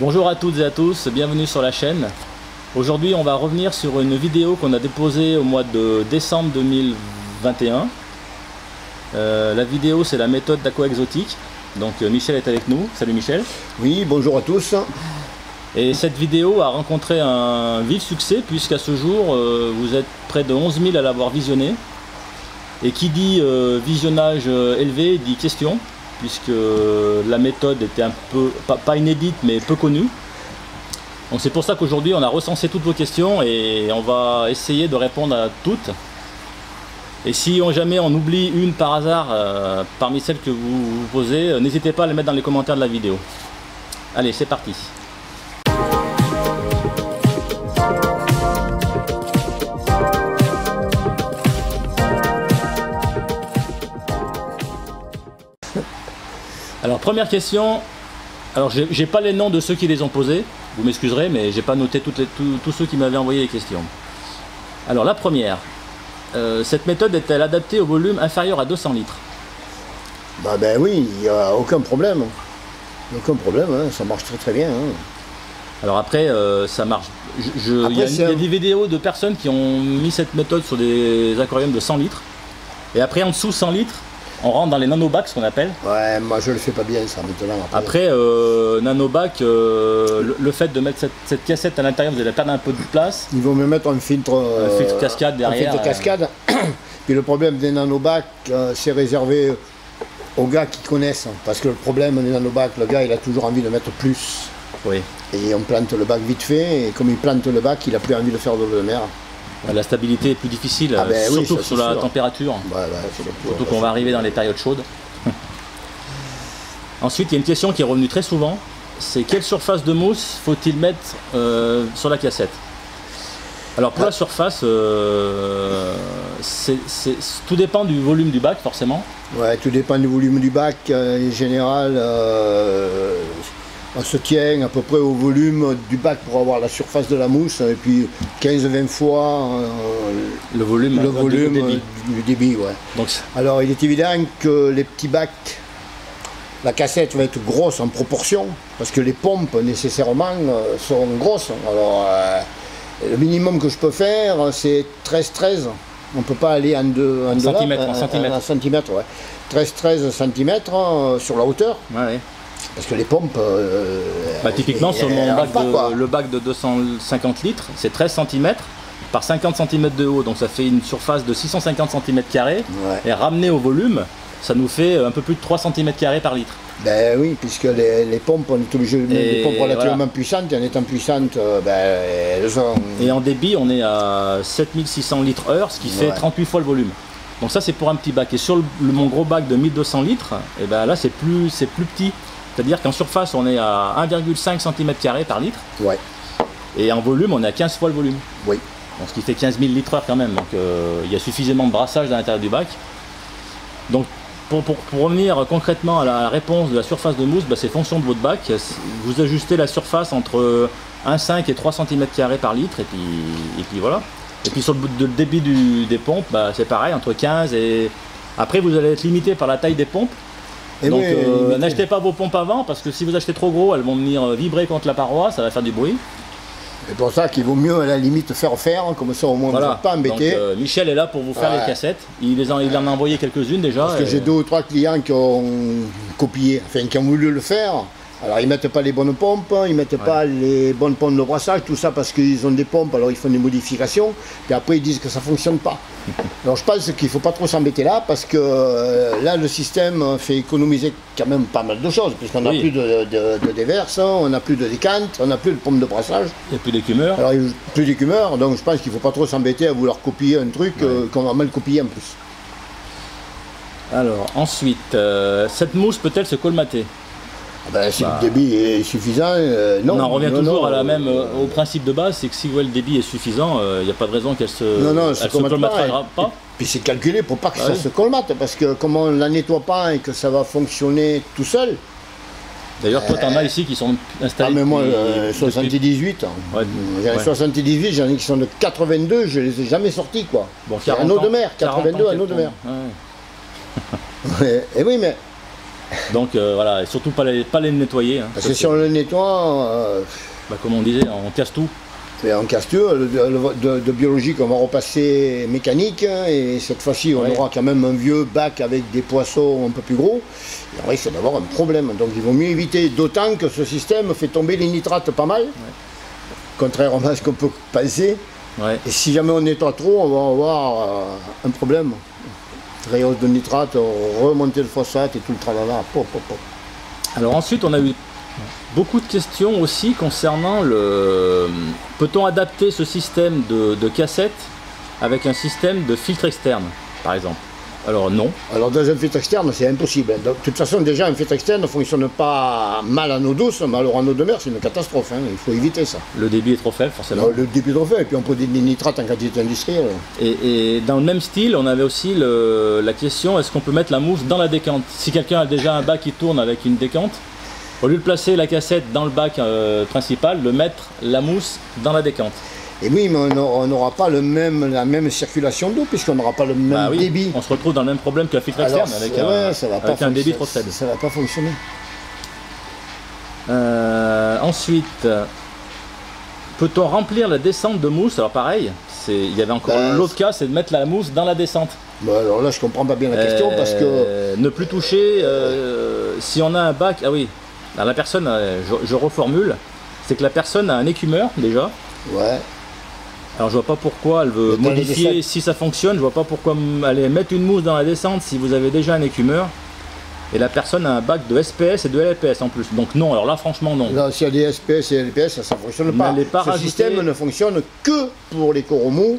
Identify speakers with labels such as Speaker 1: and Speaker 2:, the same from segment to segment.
Speaker 1: Bonjour à toutes et à tous, bienvenue sur la chaîne. Aujourd'hui on va revenir sur une vidéo qu'on a déposée au mois de décembre 2021. Euh, la vidéo c'est la méthode d'aqua-exotique. Donc euh, Michel est avec nous. Salut Michel.
Speaker 2: Oui, bonjour à tous.
Speaker 1: Et cette vidéo a rencontré un vif succès puisqu'à ce jour euh, vous êtes près de 11 000 à l'avoir visionné. Et qui dit visionnage élevé dit question puisque la méthode était un peu, pas, inédite mais peu connue. Donc c'est pour ça qu'aujourd'hui on a recensé toutes vos questions et on va essayer de répondre à toutes. Et si jamais on oublie une par hasard euh, parmi celles que vous, vous posez, euh, n'hésitez pas à les mettre dans les commentaires de la vidéo. Allez, c'est parti. Alors première question, alors j'ai j'ai pas les noms de ceux qui les ont posés, vous m'excuserez, mais j'ai pas noté toutes les- tous- tous ceux qui m'avaient envoyé les questions. Alors la première, euh, cette méthode est-elle adaptée au volume inférieur à 200 litres?
Speaker 2: Bah ben oui, il n'y a aucun problème. Aucun problème, hein, ça marche très très bien. hein.
Speaker 1: Alors après, euh, ça marche. Je- je- Il y, y a des vidéos de personnes qui ont mis cette méthode sur des aquariums de 100 litres. Et après, en dessous 100 litres, on rentre dans les nanobacs, ce qu'on appelle.
Speaker 2: Ouais, moi je le fais pas bien ça maintenant. Après,
Speaker 1: Après, euh, nanobac, euh, le, le fait de mettre cette, cette cassette à l'intérieur, vous allez perdre un peu de place.
Speaker 2: il vaut mieux mettre un filtre, euh,
Speaker 1: filtre cascade derrière,
Speaker 2: Un filtre cascade. Puis le problème des nanobacs, c'est réservé aux gars qui connaissent. Parce que le problème des nanobacs, le gars il a toujours envie de mettre plus.
Speaker 1: Oui.
Speaker 2: Et on plante le bac vite fait, et comme il plante le bac, il a plus envie de faire de l'eau de mer.
Speaker 1: La stabilité est plus difficile,
Speaker 2: Ah ben oui,
Speaker 1: surtout sur la
Speaker 2: sûr.
Speaker 1: température.
Speaker 2: C'est le
Speaker 1: Surtout qu'on va arriver dans les périodes chaudes. Ensuite, il y a une question qui est revenue très souvent. C'est quelle surface de mousse faut-il mettre euh, sur la cassette? Alors pour la surface, euh, tout dépend du volume du bac forcément.
Speaker 2: Ouais, tout dépend du volume du bac. euh, en général, euh, on se tient à peu près au volume du bac pour avoir la surface de la mousse. Et puis 15-20 fois euh,
Speaker 1: Le volume,
Speaker 2: le
Speaker 1: du débit.
Speaker 2: du débit. Ouais.
Speaker 1: Donc
Speaker 2: Alors il est évident que les petits bacs, la cassette va être grosse en proportion, parce que les pompes nécessairement euh, sont grosses. Alors euh, le minimum que je peux faire, c'est 13-13. On ne peut pas aller en deux en, delà,
Speaker 1: centimètres, en
Speaker 2: euh,
Speaker 1: centimètres.
Speaker 2: en centimètres, ouais. 13-13 cm sur la hauteur,
Speaker 1: ouais.
Speaker 2: Parce que les pompes. euh,
Speaker 1: Bah, typiquement sur mon bac
Speaker 2: pas,
Speaker 1: de, le bac de 250 litres, c'est 13 cm par 50 cm de haut, donc ça fait une surface de 650 cm
Speaker 2: Ouais.
Speaker 1: et ramené au volume, ça nous fait un peu plus de 3 cm par litre.
Speaker 2: Ben oui, puisque les, les pompes, on est obligé de des pompes relativement
Speaker 1: voilà.
Speaker 2: puissantes, et en étant puissantes, euh, ben, elles ont.
Speaker 1: Et en débit, on est à 7600 litres heure, ce qui fait
Speaker 2: Ouais.
Speaker 1: 38 fois le volume. Donc ça, c'est pour un petit bac. Et sur le, le- mon gros bac de 1200 litres, et ben là, c'est plus, c'est plus petit. C'est-à-dire qu'en surface, on est à 1,5 cm par litre,
Speaker 2: Ouais,
Speaker 1: et en volume, on est à 15 fois le volume.
Speaker 2: oui.
Speaker 1: Donc, ce qui fait 15 000 litres heure quand même. Donc euh, il y a suffisamment de brassage à l'intérieur du bac. Donc pour, pour- pour revenir concrètement à la réponse de la surface de mousse, bah, c'est fonction de votre bac. Vous ajustez la surface entre 1,5 et 3 cm par litre et puis, et puis voilà. Et puis sur le, bout de- le débit du- des pompes, bah, c'est pareil, entre 15 et... Après vous allez être limité par la taille des pompes.
Speaker 2: Et
Speaker 1: Donc
Speaker 2: oui,
Speaker 1: euh, n'achetez pas vos pompes avant parce que si vous achetez trop gros, elles vont venir euh, vibrer contre la paroi, ça va faire du bruit.
Speaker 2: C'est pour ça qu'il vaut mieux à la limite faire faire, comme ça au moins vous
Speaker 1: Voilà.
Speaker 2: n'êtes pas embêté.
Speaker 1: Donc, euh, Michel est là pour vous faire
Speaker 2: Ouais.
Speaker 1: les cassettes. Il, les en, il en a envoyé quelques-unes déjà.
Speaker 2: Parce que j'ai deux ou trois clients qui ont copié, enfin qui ont voulu le faire. Alors ils mettent pas les bonnes pompes, ils mettent pas les bonnes pompes de brassage, tout ça parce qu'ils ont des pompes, alors ils font des modifications, puis après ils disent que ça fonctionne pas. alors je pense qu'il faut pas trop s'embêter là, parce que euh, là le système fait économiser quand même pas mal de choses, puisqu'on n'a
Speaker 1: Oui.
Speaker 2: plus de, de, de déverse, on n'a plus de décante, on n'a plus de pompe de brassage.
Speaker 1: Il n'y a plus d'écumeurs.
Speaker 2: Alors, il y a plus d'écumeurs, donc je pense qu'il ne faut pas trop s'embêter à vouloir copier un truc euh, qu'on va mal copier en plus.
Speaker 1: Alors, ensuite, euh, cette mousse peut-elle se colmater?
Speaker 2: Ben, si
Speaker 1: Bah.
Speaker 2: le débit est suffisant, euh, non.
Speaker 1: On en revient
Speaker 2: non,
Speaker 1: toujours
Speaker 2: non,
Speaker 1: à la même,
Speaker 2: euh,
Speaker 1: euh, au principe de base, c'est que si ouais, le débit est suffisant, il n'y a pas de raison qu'elle se,
Speaker 2: Non, non,
Speaker 1: elle se
Speaker 2: colmate
Speaker 1: colmatera
Speaker 2: pas,
Speaker 1: pas.
Speaker 2: Puis c'est calculé pour pas que
Speaker 1: Ah
Speaker 2: ça
Speaker 1: oui.
Speaker 2: se colmate, parce que comme on ne la nettoie pas et que ça va fonctionner tout seul,
Speaker 1: D'ailleurs, toi, t'en as ici qui sont
Speaker 2: ah
Speaker 1: installés.
Speaker 2: mais moi,
Speaker 1: depuis-
Speaker 2: euh,
Speaker 1: depuis-
Speaker 2: 78, hein.
Speaker 1: Ouais, ouais.
Speaker 2: 78, j'en ai qui sont de 82, je les ai jamais sortis quoi.
Speaker 1: Bon,
Speaker 2: C'est un
Speaker 1: 40
Speaker 2: eau de mer,
Speaker 1: 40 ans
Speaker 2: 82 un eau de mer. et oui, mais
Speaker 1: Donc euh, voilà, et surtout pas les, pas les nettoyer. hein.
Speaker 2: Parce que si on le nettoie, euh,
Speaker 1: bah, comme on disait, on casse tout.
Speaker 2: Et en casse tout, le- le- de, de biologique, on va repasser mécanique, hein, et cette fois-ci, on
Speaker 1: Ouais.
Speaker 2: aura quand même un vieux bac avec des poissons un peu plus gros, et on risque d'avoir un problème. Donc il vaut mieux éviter, d'autant que ce système fait tomber les nitrates pas mal, contrairement à ce qu'on peut penser.
Speaker 1: Ouais.
Speaker 2: Et si jamais on nettoie trop, on va avoir euh, un problème. Rayons de nitrate, remonter le phosphate et tout le tralala.
Speaker 1: Alors ensuite, on a eu beaucoup de questions aussi concernant le. Peut-on adapter ce système de, de cassette avec un système de filtre externe, par exemple? Alors non.
Speaker 2: Alors dans un filtre externe, c'est impossible. Donc, de toute façon, déjà, un filtre externe ne fonctionne pas mal en eau douce, mais alors en eau de mer, c'est une catastrophe. hein. Il faut éviter ça.
Speaker 1: Le débit est trop faible, forcément.
Speaker 2: Alors, le début de fait, et puis on produit des nitrates en quantité industrielle.
Speaker 1: Et, et dans le même style, on avait aussi le- la question est-ce qu'on peut mettre la mousse dans la décante? Si quelqu'un a déjà un bac qui tourne avec une décante, au lieu de placer la cassette dans le bac euh, principal, de mettre la mousse dans la décante.
Speaker 2: Et oui, mais on n'aura- pas le même, la même circulation d'eau, puisqu'on n'aura pas le même
Speaker 1: Bah oui,
Speaker 2: débit.
Speaker 1: on se retrouve dans le même problème qu'un filtre
Speaker 2: Alors,
Speaker 1: externe avec, un,
Speaker 2: ouais, ça va pas
Speaker 1: avec un débit trop faible.
Speaker 2: Ça ne va pas fonctionner.
Speaker 1: Euh, ensuite, peut-on remplir la descente de mousse? Alors pareil, il y avait encore
Speaker 2: Bah,
Speaker 1: l'autre cas, c'est de mettre la mousse dans la descente.
Speaker 2: Bon, alors là, je comprends pas bien la question,
Speaker 1: Euh,
Speaker 2: parce que...
Speaker 1: ne plus toucher euh, si on a un bac. Ah oui, Alors, la personne, je, je reformule, c'est que la personne a un écumeur déjà.
Speaker 2: Ouais.
Speaker 1: Alors je vois pas pourquoi elle veut
Speaker 2: Mais
Speaker 1: modifier si ça fonctionne. Je vois pas pourquoi aller mettre une mousse dans la descente si vous avez déjà un écumeur. Et la personne a un bac de SPS et de LPS en plus. Donc non, alors là franchement non.
Speaker 2: Là, s'il y a des SPS et LPS, ça ne fonctionne pas.
Speaker 1: Pas
Speaker 2: Ce
Speaker 1: rajouter-
Speaker 2: système ne fonctionne que pour les coraux mous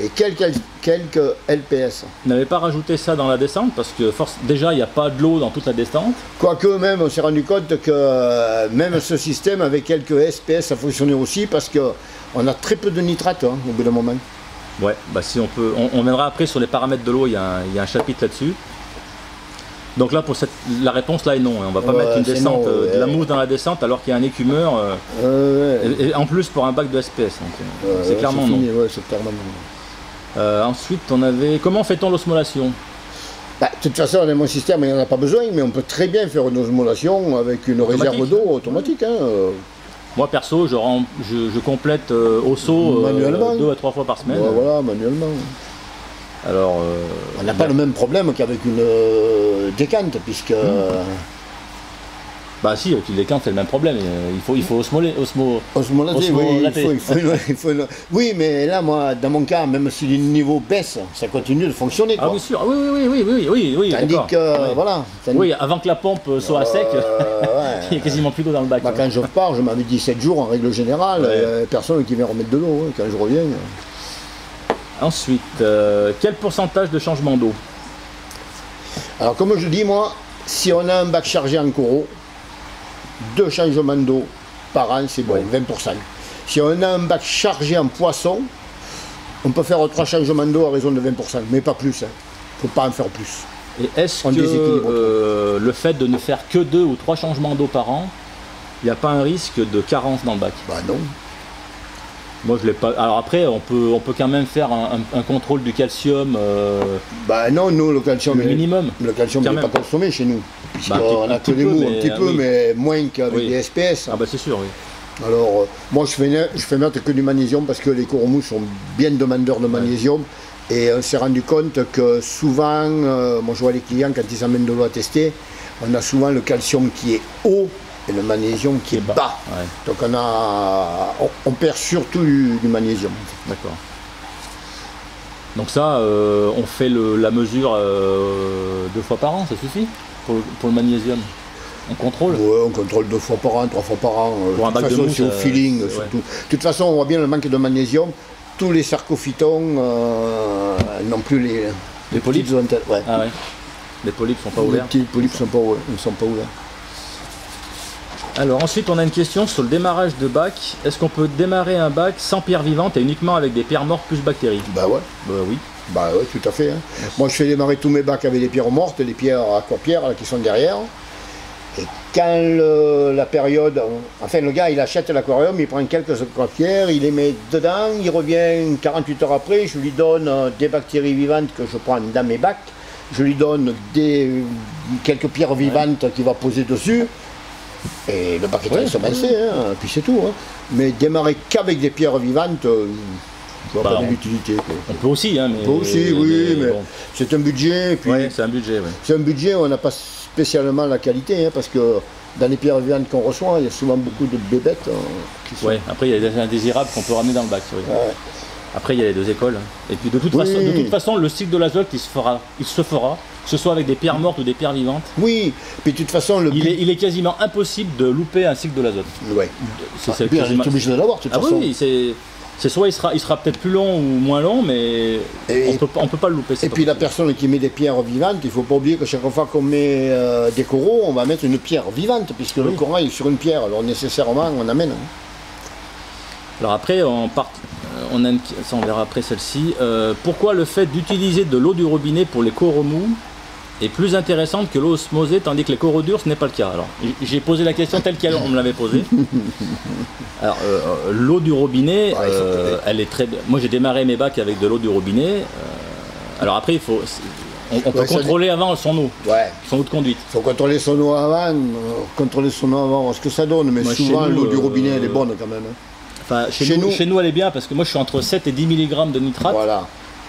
Speaker 2: et quelques, quelques LPS.
Speaker 1: N'avez pas rajouté ça dans la descente parce que force, déjà il n'y a pas de l'eau dans toute la descente.
Speaker 2: Quoique même, on s'est rendu compte que euh, même ce système avec quelques SPS, ça fonctionnait aussi parce qu'on a très peu de nitrate hein, au bout d'un moment.
Speaker 1: Ouais, bah si on peut. On, on viendra après sur les paramètres de l'eau, il y, a un- il y a un chapitre là-dessus. Donc là pour cette, la réponse là est non. hein. On va pas
Speaker 2: Ouais,
Speaker 1: mettre une descente,
Speaker 2: non,
Speaker 1: euh, de la mousse dans la descente alors qu'il y a un écumeur. euh,
Speaker 2: ouais.
Speaker 1: et, et en plus pour un bac de SPS. c'est clairement non.
Speaker 2: fini, ouais, c'est clairement non.
Speaker 1: Euh, ensuite, on avait. Comment fait-on l'osmolation
Speaker 2: Bah, de toute façon, mon système, il n'y en a pas besoin, mais on peut très bien faire une osmolation avec une réserve d'eau automatique. hein, euh.
Speaker 1: Moi perso, je, rem- je, je complète euh, au seau euh, deux à trois fois par semaine.
Speaker 2: Voilà, manuellement.
Speaker 1: Alors,
Speaker 2: On n'a pas le même problème qu'avec une décante, puisque euh,
Speaker 1: bah si, avec une décante, c'est le même problème. euh, Il faut, il faut osmoler, osmo.
Speaker 2: osmolater, oui, il
Speaker 1: Osmolater.
Speaker 2: faut, il faut une- il faut une- Oui, mais là, moi, dans mon cas, même si le niveau baisse, ça continue de fonctionner.
Speaker 1: Ah oui, sûr. Ah oui, oui, oui, oui, oui, oui.
Speaker 2: Tandis que,
Speaker 1: Ouais.
Speaker 2: voilà. tandis-
Speaker 1: Oui, avant que la pompe euh, soit à sec,
Speaker 2: ouais.
Speaker 1: il y a quasiment plus d'eau dans le bac.
Speaker 2: Bah,
Speaker 1: hein.
Speaker 2: quand je pars, je m'avais dit 7 jours en règle générale,
Speaker 1: Ouais.
Speaker 2: euh, personne qui vient remettre de l'eau. hein, Quand je reviens.
Speaker 1: Ensuite, euh, quel pourcentage de changement d'eau?
Speaker 2: Alors, comme je dis, moi, si on a un bac chargé en coraux, deux changements d'eau par an, c'est bon,
Speaker 1: Ouais.
Speaker 2: 20%. Si on a un bac chargé en poisson, on peut faire trois changements d'eau à raison de 20%, mais pas plus. Il ne faut pas en faire plus.
Speaker 1: Et est-ce que euh, le fait de ne faire que deux ou trois changements d'eau par an, il n'y a pas un risque de carence dans le bac?
Speaker 2: Bah non.
Speaker 1: Moi, je l'ai pas. Alors après, on peut, on peut quand même faire un, un- un contrôle du calcium euh,
Speaker 2: Bah non, nous, le calcium,
Speaker 1: le minimum.
Speaker 2: le calcium n'est pas consommé chez nous.
Speaker 1: Bah, petit-
Speaker 2: a que des mous, un petit
Speaker 1: euh,
Speaker 2: peu, mais moins qu'avec
Speaker 1: Oui.
Speaker 2: des SPS.
Speaker 1: Ah bah c'est sûr, oui.
Speaker 2: Alors, euh, moi, je fais, je fais mettre que du magnésium parce que les coraux mous sont bien demandeurs de magnésium. Et on s'est rendu compte que souvent, euh, moi je vois les clients quand ils amènent de l'eau à tester, on a souvent le calcium qui est haut et le magnésium qui est bas.
Speaker 1: Ouais,
Speaker 2: Donc on, a, on, on perd surtout du, du magnésium.
Speaker 1: d'accord. Donc ça, euh, on fait le- la mesure euh, deux fois par an, ça suffit pour, le- pour le magnésium? On contrôle?
Speaker 2: Ouais, on contrôle deux fois par an, trois fois par an. Euh,
Speaker 1: Pour un
Speaker 2: de toute
Speaker 1: bac de
Speaker 2: façon,
Speaker 1: mousse,
Speaker 2: au feeling surtout. De toute façon, on voit bien le manque de magnésium. Tous les sarcophytons euh, n'ont plus les,
Speaker 1: Les polypes
Speaker 2: petites antennes. Ouais.
Speaker 1: Ah ouais. Les polypes sont pas
Speaker 2: les
Speaker 1: ouverts?
Speaker 2: petits polypes sont pas, ouverts- ne sont pas ouverts.
Speaker 1: Alors ensuite, on a une question sur le démarrage de bac. Est-ce qu'on peut démarrer un bac sans pierre vivante et uniquement avec des pierres mortes plus bactéries
Speaker 2: Bah ouais.
Speaker 1: Bah oui.
Speaker 2: Bah ouais, tout à fait. hein. Moi, je fais démarrer tous mes bacs avec des pierres mortes, des pierres à pierre là, qui sont derrière. Et quand le- la période, enfin le gars il achète l'aquarium, il prend quelques pierres, il les met dedans, il revient 48 heures après, je lui donne des bactéries vivantes que je prends dans mes bacs, je lui donne des, quelques pierres vivantes qu'il va poser dessus, et le bac est
Speaker 1: Ouais,
Speaker 2: ensemencé, hein, puis c'est tout. hein. Mais démarrer qu'avec des pierres vivantes, euh, je vois
Speaker 1: Bah,
Speaker 2: pas de
Speaker 1: on-
Speaker 2: l'utilité.
Speaker 1: On peut aussi, hein, mais.
Speaker 2: On peut aussi, oui, mais
Speaker 1: bon.
Speaker 2: c'est un budget, et puis
Speaker 1: Ouais, c'est un budget, ouais.
Speaker 2: c'est un budget où on n'a pas spécialement la qualité, hein, parce que dans les pierres vivantes qu'on reçoit, il y a souvent beaucoup de bébêtes. hein, qui sont-
Speaker 1: Ouais, après il y a des indésirables qu'on peut ramener dans le bac. oui. Après il y a les deux écoles. Et puis de toute,
Speaker 2: Oui.
Speaker 1: façon, de toute façon, le cycle de l'azote il se fera, il se fera, que ce soit avec des pierres mortes ou des pierres vivantes.
Speaker 2: Oui, puis de toute façon, le
Speaker 1: Il est, il est quasiment impossible de louper un cycle de l'azote.
Speaker 2: Ouais.
Speaker 1: C'est
Speaker 2: Ah,
Speaker 1: quasiment-
Speaker 2: obligé de l'avoir, de toute
Speaker 1: Ah oui,
Speaker 2: façon.
Speaker 1: oui, c'est. C'est soit il sera, il sera peut-être plus long ou moins long, mais
Speaker 2: Et-
Speaker 1: on peut, pas- on peut pas le louper.
Speaker 2: Et puis la personne qui met des pierres vivantes, il ne faut pas oublier que chaque fois qu'on met euh, des coraux, on va mettre une pierre vivante, puisque le
Speaker 1: Oui.
Speaker 2: corail est sur une pierre, alors nécessairement on amène. hein.
Speaker 1: Alors après, on, part, on a une- ça on verra après celle-ci. Euh, pourquoi le fait d'utiliser de l'eau du robinet pour les coraux mous est plus intéressante que l'eau osmosée, tandis que les coraux durs, ce n'est pas le cas? Alors, j'ai posé la question telle qu'elle on me l'avait posée. Alors, euh, l'eau du robinet, euh, elle est très. Moi, j'ai démarré mes bacs avec de l'eau du robinet. alors après, il faut. On, on peut
Speaker 2: Ouais,
Speaker 1: contrôler avant son eau,
Speaker 2: Ouais.
Speaker 1: son eau de conduite.
Speaker 2: Il faut contrôler son eau avant, contrôler son eau avant, ce que ça donne, mais
Speaker 1: Moi,
Speaker 2: souvent l'eau du robinet elle est bonne quand même. hein.
Speaker 1: Enfin, chez,
Speaker 2: Chez
Speaker 1: nous,
Speaker 2: nous-
Speaker 1: chez nous, elle est bien parce que moi, je suis entre 7 et 10 mg de nitrate,
Speaker 2: Voilà.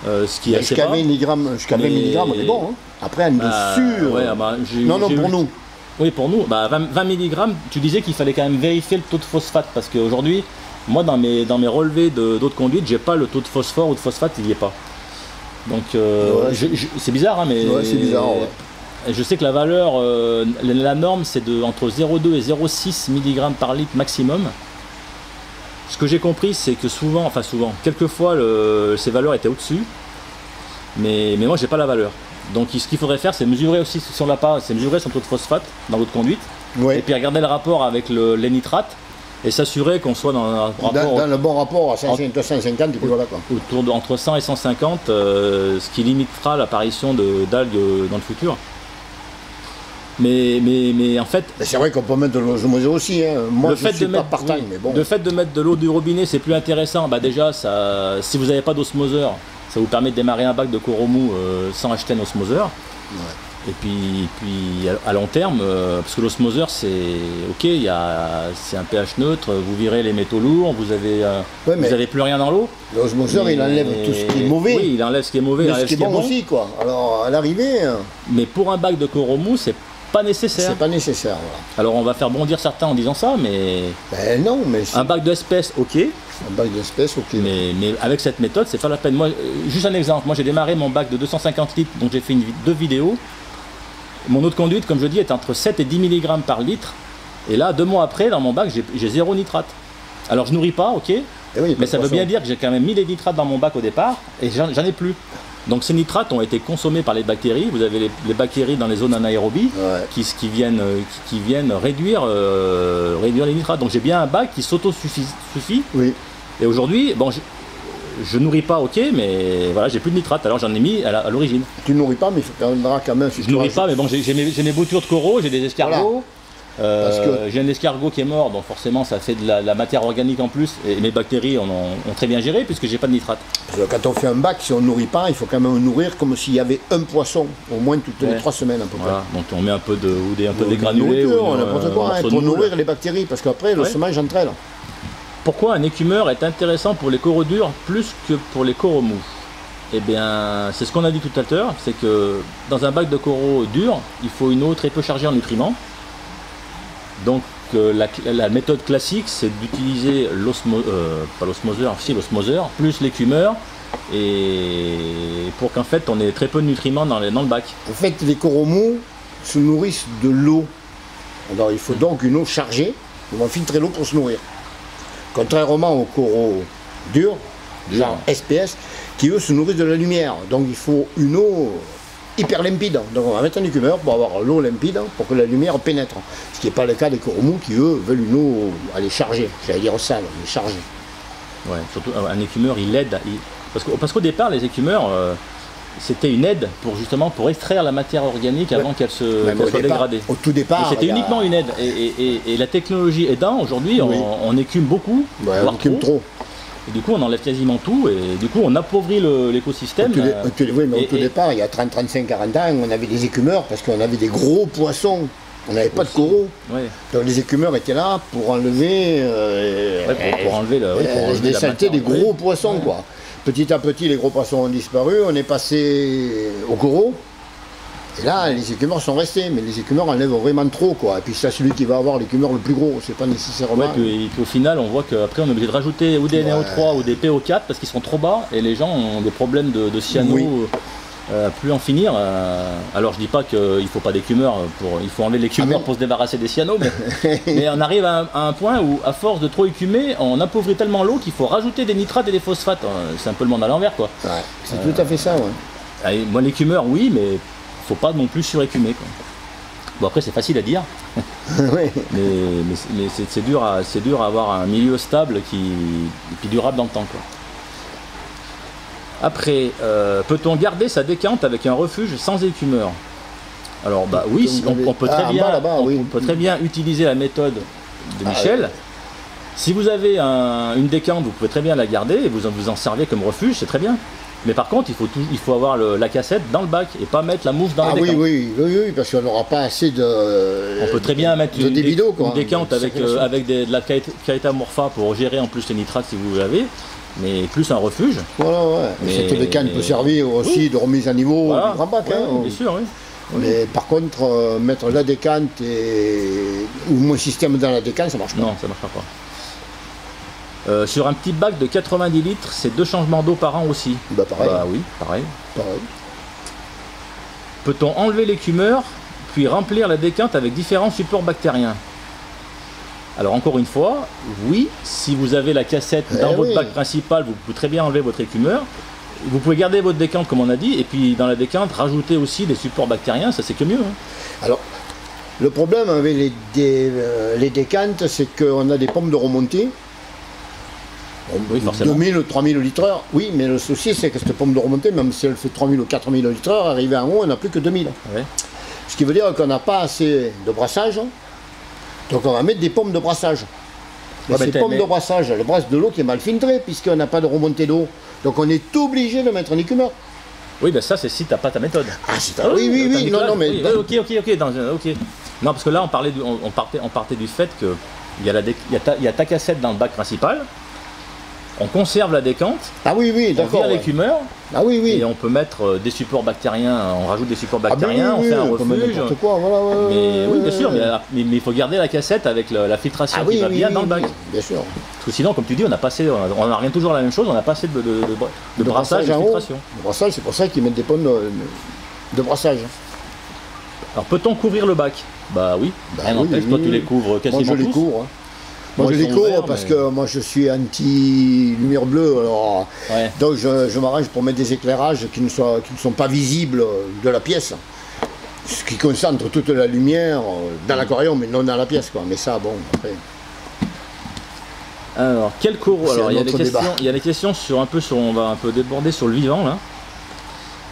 Speaker 1: euh, ce qui est assez
Speaker 2: Jusqu'à
Speaker 1: bas.
Speaker 2: 20 mg, jusqu'à 20
Speaker 1: Mais-
Speaker 2: mg, on est bon. hein. Après, en
Speaker 1: Bah,
Speaker 2: dessus.
Speaker 1: ouais,
Speaker 2: euh,
Speaker 1: ah bah,
Speaker 2: non, non, pour
Speaker 1: eu-
Speaker 2: nous.
Speaker 1: Oui, pour nous, bah, 20, 20 mg, tu disais qu'il fallait quand même vérifier le taux de phosphate parce qu'aujourd'hui, moi dans mes, dans mes relevés de- d'eau de, conduite, j'ai pas le taux de phosphore ou de phosphate, il n'y est pas. Donc euh,
Speaker 2: Ouais.
Speaker 1: c'est bizarre, hein, mais
Speaker 2: Ouais, c'est bizarre, ouais.
Speaker 1: je sais que la valeur, euh, la, norme c'est de entre 0,2 et 0,6 mg par litre maximum. Ce que j'ai compris, c'est que souvent, enfin souvent, quelquefois le- ces valeurs étaient au-dessus, mais, mais moi j'ai pas la valeur. Donc ce qu'il faudrait faire, c'est mesurer aussi si on l'a pas, c'est mesurer son taux de phosphate dans de conduite,
Speaker 2: Ouais.
Speaker 1: et puis regarder le rapport avec le- les nitrates, et s'assurer qu'on soit dans un rapport
Speaker 2: Dans, dans le bon rapport à 150, 250, et puis voilà quoi.
Speaker 1: autour de entre 100 et 150, euh, ce qui limitera l'apparition de- d'algues dans le futur. Mais, mais, mais en fait,
Speaker 2: c'est vrai qu'on peut mettre de l'osmose aussi. hein. Moi,
Speaker 1: le
Speaker 2: je
Speaker 1: fait,
Speaker 2: suis
Speaker 1: de
Speaker 2: pas
Speaker 1: mettre,
Speaker 2: partant,
Speaker 1: oui,
Speaker 2: mais bon.
Speaker 1: le fait de mettre de l'eau du robinet, c'est plus intéressant. Bah déjà, ça, si vous n'avez pas d'osmoseur, ça vous permet de démarrer un bac de coromou euh, sans acheter un osmoseur. Et puis, puis à, à long terme, euh, parce que l'osmoseur, c'est ok, il c'est un pH neutre, vous virez les métaux lourds, vous avez, euh,
Speaker 2: Ouais,
Speaker 1: vous avez plus rien dans l'eau.
Speaker 2: L'osmoseur, il enlève tout ce qui est mauvais.
Speaker 1: Oui, il enlève ce qui est mauvais, il
Speaker 2: mais
Speaker 1: enlève
Speaker 2: ce qui est bon, aussi, quoi. Alors, à l'arrivée, euh,
Speaker 1: Mais pour un bac de coromou, c'est pas nécessaire.
Speaker 2: c'est pas nécessaire. Voilà.
Speaker 1: Alors on va faire bondir certains en disant ça, mais
Speaker 2: Ben non, mais
Speaker 1: un bac d'espèces, ok.
Speaker 2: un bac d'espèces, ok.
Speaker 1: Mais, mais avec cette méthode, c'est pas la peine. Moi, euh, juste un exemple. Moi, j'ai démarré mon bac de 250 litres, donc j'ai fait une, deux vidéos. Mon eau de conduite, comme je dis, est entre 7 et 10 mg par litre. Et là, deux mois après, dans mon bac, j'ai- zéro nitrate. Alors, je nourris pas, ok.
Speaker 2: Eh oui,
Speaker 1: Mais ça veut bien dire que j'ai quand même mis les nitrates dans mon bac au départ et j'en ai plus. Donc ces nitrates ont été consommés par les bactéries. Vous avez les, les bactéries dans les zones anaérobies
Speaker 2: Ouais.
Speaker 1: qui, qui viennent, euh, qui, qui viennent réduire, euh, réduire les nitrates. Donc j'ai bien un bac qui s'auto-suffit. suffit.
Speaker 2: Oui.
Speaker 1: Et aujourd'hui, bon, je, je nourris pas, ok, mais voilà, j'ai plus de nitrates. Alors j'en ai mis à l'origine.
Speaker 2: Tu nourris pas, mais il faudra quand même. si
Speaker 1: Je nourris pas, mais bon, j'ai j'ai mes, j'ai mes boutures de coraux, j'ai des escargots. Euh,
Speaker 2: que-
Speaker 1: J'ai un escargot qui est mort, donc forcément ça fait de la, la matière organique en plus. Et mes bactéries ont, ont très bien géré puisque j'ai pas de nitrate.
Speaker 2: Quand on fait un bac, si on nourrit pas, il faut quand même nourrir comme s'il y avait un poisson, au moins toutes
Speaker 1: Ouais.
Speaker 2: les trois semaines à peu près.
Speaker 1: Voilà, donc on met un peu de, ou des, un peu des
Speaker 2: de
Speaker 1: granulés. ou
Speaker 2: quoi, hein,
Speaker 1: morceau de
Speaker 2: pour nourrir les bactéries, parce qu'après, le
Speaker 1: Ouais.
Speaker 2: semence entre elles.
Speaker 1: Pourquoi un écumeur est intéressant pour les coraux durs plus que pour les coraux mous? Eh bien, c'est ce qu'on a dit tout à l'heure, c'est que dans un bac de coraux durs, il faut une eau très peu chargée en nutriments. Donc euh, la, la méthode classique, c'est d'utiliser l'osmo, euh, pas l'osmoseur, si l'osmoseur, plus l'écumeur, et pour qu'en fait on ait très peu de nutriments dans, les- dans le bac.
Speaker 2: En fait, les coraux mous se nourrissent de l'eau. Alors il faut donc une eau chargée. Ils vont filtrer l'eau pour se nourrir. Contrairement aux coraux durs, genre SPS, qui eux se nourrissent de la lumière. Donc il faut une eau hyper limpide. Donc on va mettre un écumeur pour avoir l'eau limpide pour que la lumière pénètre. Ce qui n'est pas le cas des coraux mous qui eux veulent une eau aller charger. J'allais dire sale, mais chargée.
Speaker 1: Ouais, surtout euh, un écumeur, il aide. il- Parce qu'au parce départ, les écumeurs, euh, c'était une aide pour justement pour extraire la matière organique avant qu'elle se soit
Speaker 2: départ-
Speaker 1: dégradée.
Speaker 2: Au tout départ.
Speaker 1: C'était uniquement une aide. Et, et- et- et la technologie aidant, aujourd'hui,
Speaker 2: Oui.
Speaker 1: on, on écume beaucoup,
Speaker 2: Ouais,
Speaker 1: voire
Speaker 2: on écume
Speaker 1: trop.
Speaker 2: trop.
Speaker 1: Et du coup, on enlève quasiment tout et du coup, on appauvrit l'écosystème.
Speaker 2: Au tout dé-
Speaker 1: euh,
Speaker 2: oui, mais au
Speaker 1: et-
Speaker 2: tout
Speaker 1: et-
Speaker 2: départ, il y a 30, 35, 40 ans, on avait des écumeurs parce qu'on avait des gros poissons. On n'avait pas de coraux. Donc les écumeurs étaient là pour enlever, euh,
Speaker 1: ouais, pour, pour enlever le, oui, pour
Speaker 2: euh,
Speaker 1: enlever
Speaker 2: les
Speaker 1: la
Speaker 2: saletés des gros poissons.
Speaker 1: Ouais.
Speaker 2: quoi. Petit à petit, les gros poissons ont disparu. On est passé au coraux. Et là, les écumeurs sont restés, mais les écumeurs enlèvent vraiment trop. quoi. Et puis c'est celui qui va avoir l'écumeur le plus gros. C'est pas nécessairement.
Speaker 1: Ouais, puis, puis au final, on voit qu'après, on est obligé de rajouter ou des NO3 ou des PO4 parce qu'ils sont trop bas et les gens ont des problèmes de, de cyano
Speaker 2: Oui.
Speaker 1: euh, plus en finir. euh. alors, je dis pas qu'il faut pas d'écumeur, pour, il faut enlever l'écumeur
Speaker 2: Ah
Speaker 1: pour se débarrasser des cyanos, mais, mais on arrive à un, à un point où, à force de trop écumer, on appauvrit tellement l'eau qu'il faut rajouter des nitrates et des phosphates. Euh, C'est un peu le monde à l'envers, quoi.
Speaker 2: Ouais, c'est tout à fait ça. ouais.
Speaker 1: Allez, moi, l'écumeur, oui, mais faut pas non plus surécumer. Quoi. Bon, après, c'est facile à dire, mais, mais, c'est- mais c'est, c'est dur à, c'est dur à avoir un milieu stable qui, et puis durable dans le temps. Quoi. Après, euh, peut-on garder sa décante avec un refuge sans écumeur? Alors, bah oui, si- on, on peut très
Speaker 2: en
Speaker 1: bien,
Speaker 2: bas, là-bas,
Speaker 1: on,
Speaker 2: oui.
Speaker 1: on peut très bien utiliser la méthode de
Speaker 2: Ah,
Speaker 1: Michel. Si vous avez un- une décante, vous pouvez très bien la garder et vous en, vous en servez comme refuge, c'est très bien. Mais par contre, il faut, tout- il faut avoir le- la cassette dans le bac et pas mettre la mousse dans
Speaker 2: Ah
Speaker 1: la
Speaker 2: oui,
Speaker 1: décante.
Speaker 2: oui, oui, oui, parce qu'on n'aura pas assez de.
Speaker 1: On peut très bien mettre
Speaker 2: de
Speaker 1: une, dé-
Speaker 2: débido, quoi.
Speaker 1: une décante avec, euh,
Speaker 2: circulation.
Speaker 1: avec des- de la Caeta Morpha pour gérer en plus les nitrates si vous l'avez, mais plus un refuge.
Speaker 2: Voilà, ouais.
Speaker 1: Mais-
Speaker 2: Cette décane peut servir aussi de remise à niveau
Speaker 1: Voilà.
Speaker 2: du grand bac.
Speaker 1: Ouais,
Speaker 2: hein.
Speaker 1: bien sûr, oui.
Speaker 2: Mais par contre, euh, mettre la décante et... ou mon système dans la décante, ça marche pas.
Speaker 1: Non, ça ne marchera pas. Euh, sur un petit bac de 90 litres, c'est deux changements d'eau par an aussi.
Speaker 2: Bah pareil.
Speaker 1: Bah oui, pareil.
Speaker 2: pareil.
Speaker 1: Peut-on enlever l'écumeur, puis remplir la décante avec différents supports bactériens? Alors encore une fois, oui, si vous avez la cassette dans
Speaker 2: Eh
Speaker 1: votre bac principal, vous pouvez très bien enlever votre écumeur. Vous pouvez garder votre décante comme on a dit, et puis dans la décante, rajouter aussi des supports bactériens, ça c'est que mieux. hein.
Speaker 2: Alors, le problème avec les, dé- euh, les décantes, c'est qu'on a des pompes de remontée. Bon,
Speaker 1: Oui, forcément.
Speaker 2: 2000 ou 3000 litres heure. Oui, mais le souci, c'est que cette pompe de remontée, même si elle fait 3000 ou 4000 litres heure, arrivé en haut, on n'a plus que 2000.
Speaker 1: Ouais.
Speaker 2: Ce qui veut dire qu'on n'a pas assez de brassage. Donc on va mettre des pompes de brassage. Mais
Speaker 1: Ouais,
Speaker 2: ces pompes
Speaker 1: mais-
Speaker 2: de brassage, elles brassent de l'eau qui est mal filtrée, puisqu'on n'a pas de remontée d'eau. Donc on est obligé de mettre un écumeur.
Speaker 1: Oui, ben ça c'est si t'as pas ta méthode.
Speaker 2: Ah, c'est
Speaker 1: Ah
Speaker 2: oui, oui, oui,
Speaker 1: mis
Speaker 2: non,
Speaker 1: classe.
Speaker 2: non, mais.
Speaker 1: Oui, oui, ok, ok, ok, dans ok. Non, parce que là on parlait, du- on, on partait, on partait du fait que il y, a la dé- il y a ta, il y a ta cassette dans le bac principal. On conserve la décante,
Speaker 2: Ah oui, oui,
Speaker 1: on
Speaker 2: d'accord.
Speaker 1: vire
Speaker 2: ouais.
Speaker 1: l'écumeur
Speaker 2: Ah oui, oui.
Speaker 1: et on peut mettre euh, des supports bactériens. On rajoute des supports
Speaker 2: Ah
Speaker 1: bactériens,
Speaker 2: oui,
Speaker 1: on
Speaker 2: oui,
Speaker 1: fait un
Speaker 2: on mettre
Speaker 1: refuge.
Speaker 2: n'importe quoi, voilà, ouais,
Speaker 1: Mais oui, bien sûr, mais, il faut garder la cassette avec la filtration
Speaker 2: Ah
Speaker 1: qui va bien dans le bac.
Speaker 2: bien sûr.
Speaker 1: Parce que sinon, comme tu dis, on a passé, on a, on a rien toujours la même chose, on a pas assez de, de, de- brassage et de filtration.
Speaker 2: Le brassage, c'est pour ça qu'ils mettent des pompes de, brassage.
Speaker 1: Alors peut-on couvrir le bac? Bah oui,
Speaker 2: Bah
Speaker 1: rien n'empêche,
Speaker 2: oui,
Speaker 1: toi tu les couvres quasiment
Speaker 2: Moi, je les
Speaker 1: tous.
Speaker 2: couvre. hein. Moi,
Speaker 1: Moi,
Speaker 2: je les
Speaker 1: verts,
Speaker 2: parce
Speaker 1: mais-
Speaker 2: que moi, je suis anti-lumière bleue. Alors,
Speaker 1: Ouais.
Speaker 2: donc, je, je m'arrange pour mettre des éclairages qui ne, soient, qui ne sont pas visibles de la pièce. Ce qui concentre toute la lumière dans l'aquarium, mais non dans la pièce. Quoi. Mais ça, bon, après.
Speaker 1: Alors, quel coraux Alors, il y, a des questions, il y a des questions sur un peu sur, on va un peu déborder sur le vivant là.